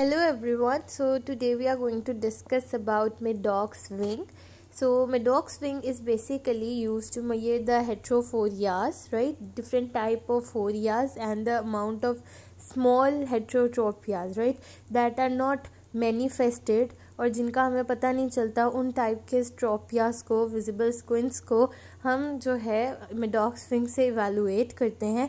Hello everyone so today we are going to discuss about Maddox wing so Maddox wing is basically use to may the heterophorias right different type of phorias and the amount of small heterotropias right that are not manifested और जिनका हमें पता नहीं चलता, उन type के ट्रोपियाज को visible स्क्विंस को, हम जो है मेडॉक्स विंग से इवेलुएट करते हैं।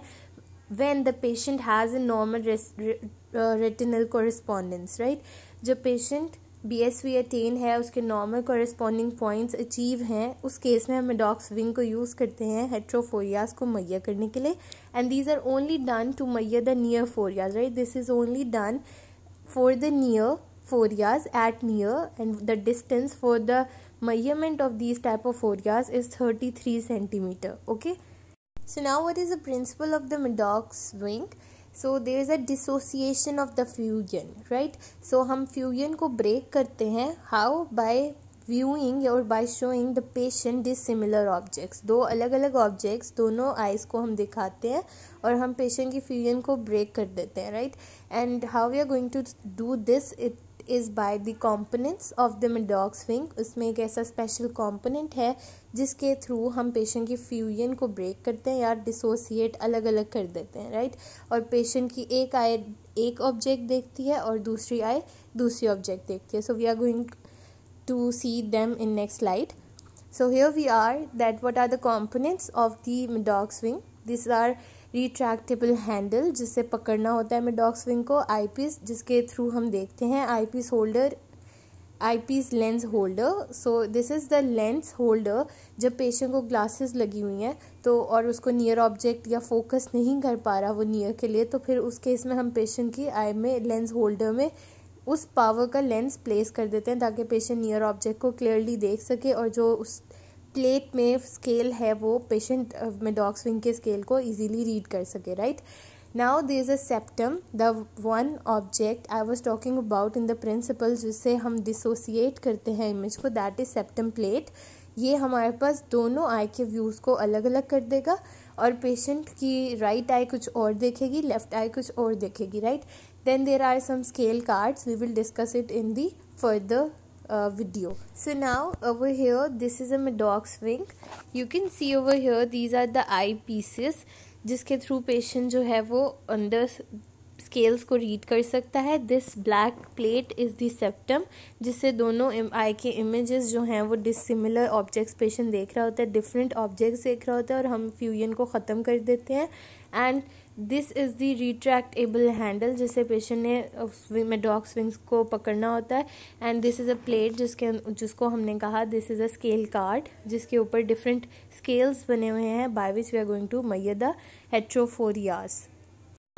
When the patient has a normal res- uh, retinal correspondence right जो patient B S V attain है उसके नॉर्मल कॉरेस्पॉन्डिंग पॉइंट्स अचीव हैं उस केस में हम मेडॉक्स विंग को यूज़ करते हैं हेट्रोफोरियाज को मैया करने के लिए and these are only done to मैया the near phorias right this is only done for the near forias at near and the distance for the measurement of these type of forias is 33 centimeter okay so now what is the principle of the Madoc's wing. So there is a dissociation of the fusion, right? So हम fusion को break करते हैं. How? By viewing और by showing the patient dissimilar objects दो अलग अलग objects दोनों eyes को हम दिखाते हैं और हम पेशेंट की फ्यूजन को ब्रेक कर देते हैं right and how we are going to do this it is by the components of the Maddox wing उसमें एक ऐसा स्पेशल कॉम्पोनेंट है, जिसके थ्रू हम पेशेंट की फ्यूजन को ब्रेक करते हैं या डिसोसिएट अलग अलग कर देते हैं राइट और पेशेंट की एक आई एक ऑब्जेक्ट देखती है और दूसरी आई दूसरी ऑब्जेक्ट देखती है। So we are going to see them in next slide. So, here we are that what are the components of the Madoc's wing? These are retractable handle जिससे पकड़ना होता है हमें डॉग स्विंग को आई पीस जिसके through हम देखते हैं eye piece holder eye piece lens holder so this is the lens holder जब पेशेंट को ग्लासेस लगी हुई हैं तो और उसको नियर ऑब्जेक्ट या फोकस नहीं कर पा रहा वो नियर के लिए तो फिर उस केस में हम पेशेंट की आई में लेंस होल्डर में, उस पावर का लेंस प्लेस कर देते हैं, ताकि पेशेंट नियर ऑब्जेक्ट को क्लियरली देख सके और जो उस प्लेट में स्केल है वो पेशेंट में डॉग स्विंग के स्केल को इजीली रीड कर सके right now there is a septum the one object I was talking about in the principle जिससे हम डिसोसिएट करते हैं इमेज को दैट इज़ सेप्टम प्लेट ये हमारे पास दोनों आई के व्यूज़ को अलग अलग कर देगा और पेशेंट की राइट right आई कुछ और देखेगी लेफ़्ट आई कुछ और देखेगी right then there are some scale cards we will discuss it in the further uh, video. So now over here this is a Madoc's wing. You can see over here these are the eye pieces जिसके through patient जो है वो अंदर scales को read कर सकता है. This black plate is the septum जिससे दोनों आई के इमेजेस जो हैं वो डिसिमिलर ऑब्जेक्ट्स पेशेंट देख रहा होता है डिफरेंट ऑब्जेक्ट्स देख रहा होता है और हम फ्यूजन को ख़त्म कर देते हैं. And this is the retractable handle जिससे पेशेंट ने में डॉग स्विंग्स को पकड़ना होता है. And this is a plate जिसके, जिसको हमने कहा this is a scale card जिसके ऊपर डिफरेंट स्केल्स बने हुए हैं. By which we are going to may the heterophorias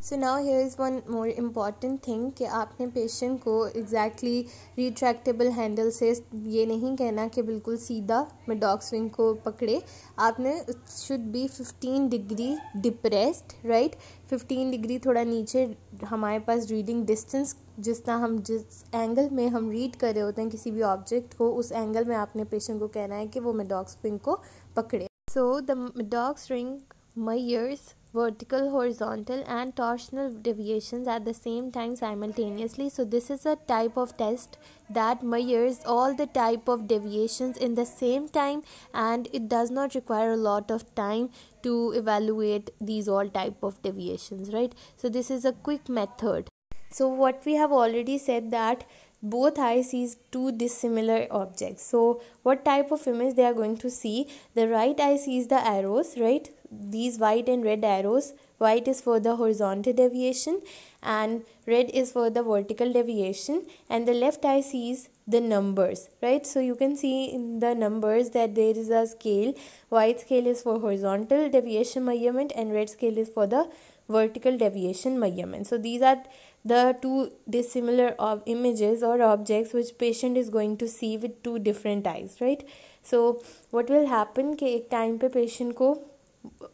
so now here is one more important thing कि आपने पेशेंट को एग्जैक्टली रिट्रैक्टेबल हैंडल से ये नहीं कहना कि बिल्कुल सीधा मैं डॉग स्विंग को पकड़े। आपने should be fifteen degree depressed right fifteen degree थोड़ा नीचे हमारे पास रीडिंग डिस्टेंस जिस तरह हम जिस एंगल में हम रीड कर रहे होते हैं किसी भी ऑब्जेक्ट को, उस एंगल में आपने पेशेंट को कहना है कि वो मेडॉग स्विंग को पकड़े। So the Maddox wing measures vertical horizontal and torsional deviations at the same time simultaneously. So this is a type of test that measures all the type of deviations in the same time and it does not require a lot of time to evaluate these all type of deviations right? So this is a quick method. So what we have already said that both eyes sees two dissimilar objects. So what type of image they are going to see? The right eye sees the arrows right these white and red arrows white is for the horizontal deviation and red is for the vertical deviation and the left eye sees the numbers right so you can see in the numbers that there is a scale white scale is for horizontal deviation measurement and red scale is for the vertical deviation measurement so these are the two dissimilar of images or objects which patient is going to see with two different eyes right so what will happen कि एक time पे patient को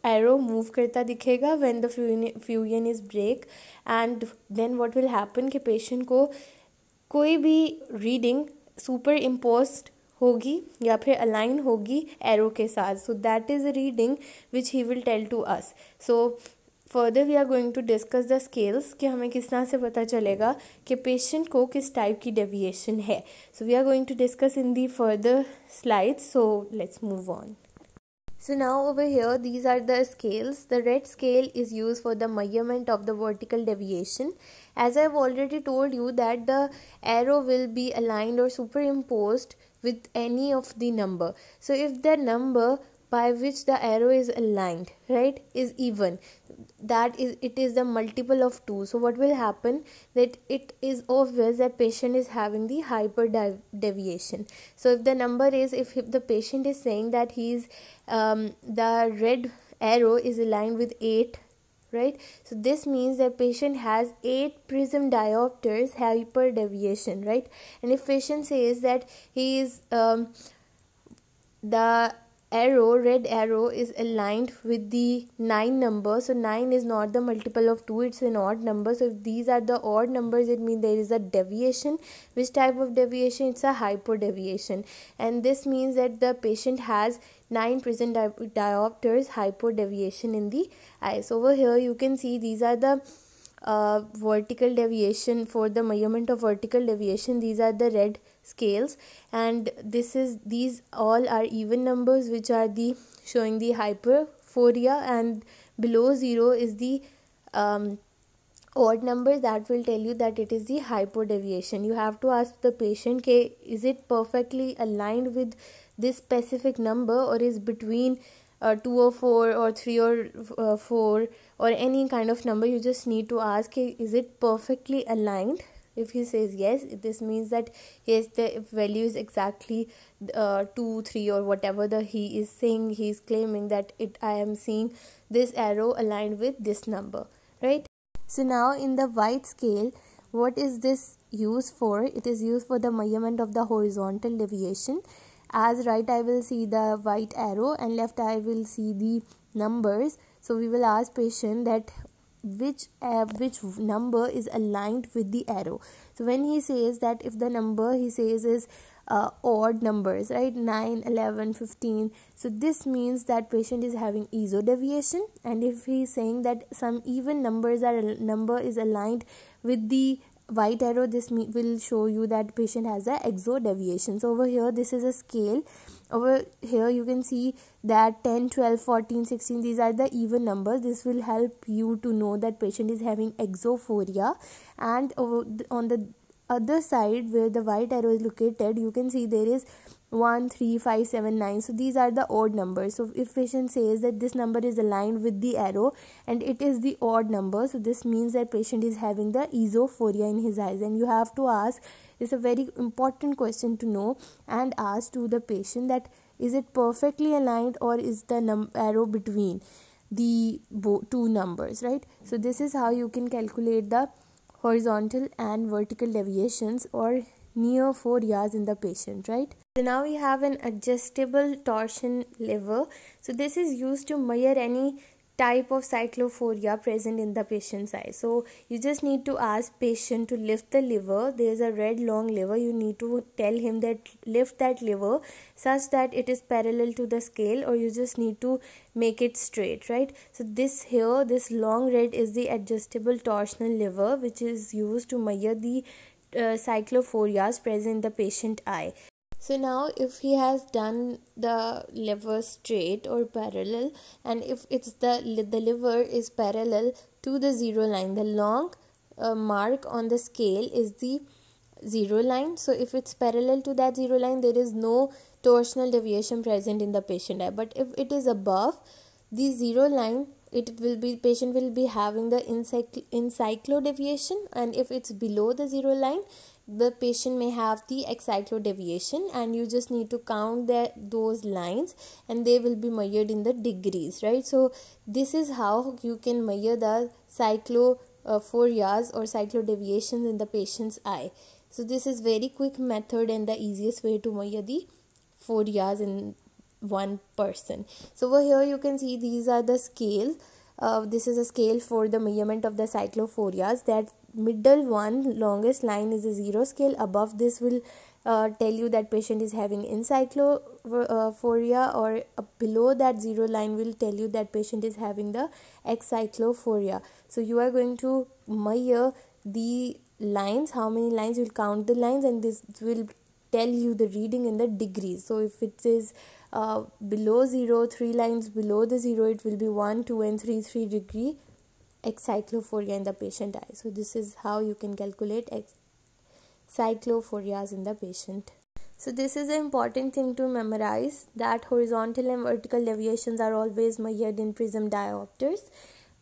arrow move करता दिखेगा when the fusion is break and then what will happen कि patient को कोई भी reading super imposed होगी या फिर अलाइन होगी एरो के साथ। So that is a reading which he will tell to us so further we are going to discuss the scales कि हमें किस तरह से पता चलेगा कि पेशेंट को किस टाइप की डेविएशन है। So we are going to discuss in the further slides so let's move on So now over here these are the scales. The red scale is used for the measurement of the vertical deviation. As I have already told you that the arrow will be aligned or superimposed with any of the number. So if the number by which the arrow is aligned right is even. That is it is the multiple of 2 so what will happen? That it is obvious that patient is having the hyper deviation. So if the number is if, the patient is saying that he is um, the red arrow is aligned with 8 right? So this means that patient has 8 prism diopters hyper deviation right? And if patient says that he is um, the arrow red arrow is aligned with the 9 number so 9 is not the multiple of 2 it's an odd number. So if these are the odd numbers it means there is a deviation. Which type of deviation? It's a hyper deviation and this means that the patient has 9 prism di- diopters hyper deviation in the eyes. Over here you can see these are the uh, vertical deviation for the measurement of vertical deviation. These are the red scales. And this is these all are even numbers which are the showing the hyperphoria. And below zero is the um, odd number that will tell you that it is the hypodeviation. You have to ask the patient okay, is it perfectly aligned with this specific number or is between uh, 2 or 4 or 3 or uh, 4 or any kind of number? You just need to ask is it perfectly aligned if he says yes this means that yes the value is exactly uh, 2 3 or whatever the he is saying he is claiming that it i am seeing this arrow aligned with this number right? So now in the white scale what is this used for? It is used for the measurement of the horizontal deviation. As right i will see the white arrow and left i will see the numbers. So we will ask patient that which uh, which number is aligned with the arrow. So when he says that if the number he says is uh, odd numbers right? 9 11 15 so this means that patient is having ESO deviation. And if he is saying that some even numbers are number is aligned with the white arrow this will show you that patient has a exo deviation so over here this is a scale. Over here you can see that 10 12 14 16 these are the even numbers. This will help you to know that patient is having exophoria. And on the other side where the white arrow is located you can see there is 1 3 5 7 9 so these are the odd numbers. So if patient says that this number is aligned with the arrow and it is the odd number so this means that patient is having the esophoria in his eyes. And you have to ask it's a very important question to know and ask to the patient that is it perfectly aligned or is the num- arrow between the bo- two numbers right? So this is how you can calculate the horizontal and vertical deviations or near phorias in the patient right? So now we have an adjustable torsion lever. So this is used to measure any type of cyclophoria present in the patient's eye. So you just need to ask patient to lift the lever there is a red long lever you need to tell him that lift that lever such that it is parallel to the scale or you just need to make it straight right? So this here this long red is the adjustable torsional lever which is used to measure the uh, cyclophorias present in the patient eye so now if he has done the lever straight or parallel and if it's the the lever is parallel to the zero line the long uh, mark on the scale is the zero line. So if it's parallel to that zero line there is no torsional deviation present in the patient eye. But if it is above the zero line it will be patient will be having the encyclo deviation and if it's below the zero line the patient may have the deviation, and you just need to count the, those lines and they will be measured in the degrees right? So this is how you can measure the cyclophorias or cyclodeviations in the patient's eye. So this is very quick method and the easiest way to measure the phorias in one person. So over here you can see these are the scales uh, this is a scale for the measurement of the cyclophorias that middle one longest line is a zero scale. Above this will uh, tell you that patient is having encyclophoria or uh, below that zero line will tell you that patient is having the excyclophoria so you are going to measure the lines how many lines you will count the lines and this will tell you the reading in the degrees. So if it is uh, below zero three lines below the 0 it will be 1 2 and 3 3 degree excyclophoria in the patient eye so this is how you can calculate cyclophorias in the patient. So this is an important thing to memorize that horizontal and vertical deviations are always measured in prism diopters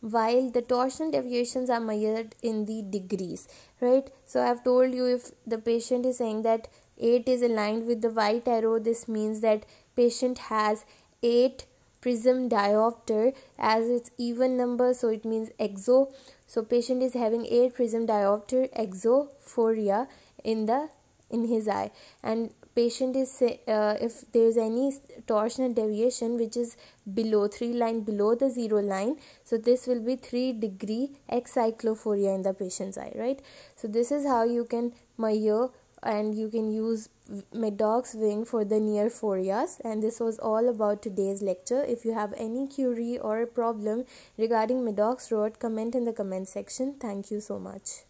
while the torsional deviations are measured in the degrees right so i have told you if the patient is saying that 8 is aligned with the white arrow this means that patient has 8 prism diopter as its even number so it means exo so patient is having 8 prism diopter exophoria in the in his eye. And patient is uh, if there is any torsional deviation which is below 3 line below the 0 line so this will be 3 degree excyclophoria in the patient's eye right? So this is how you can measure and you can use Maddox wing for the near phorias and this was all about today's lecture. If you have any query or problem regarding Maddox rod comment in the comment section. Thank you so much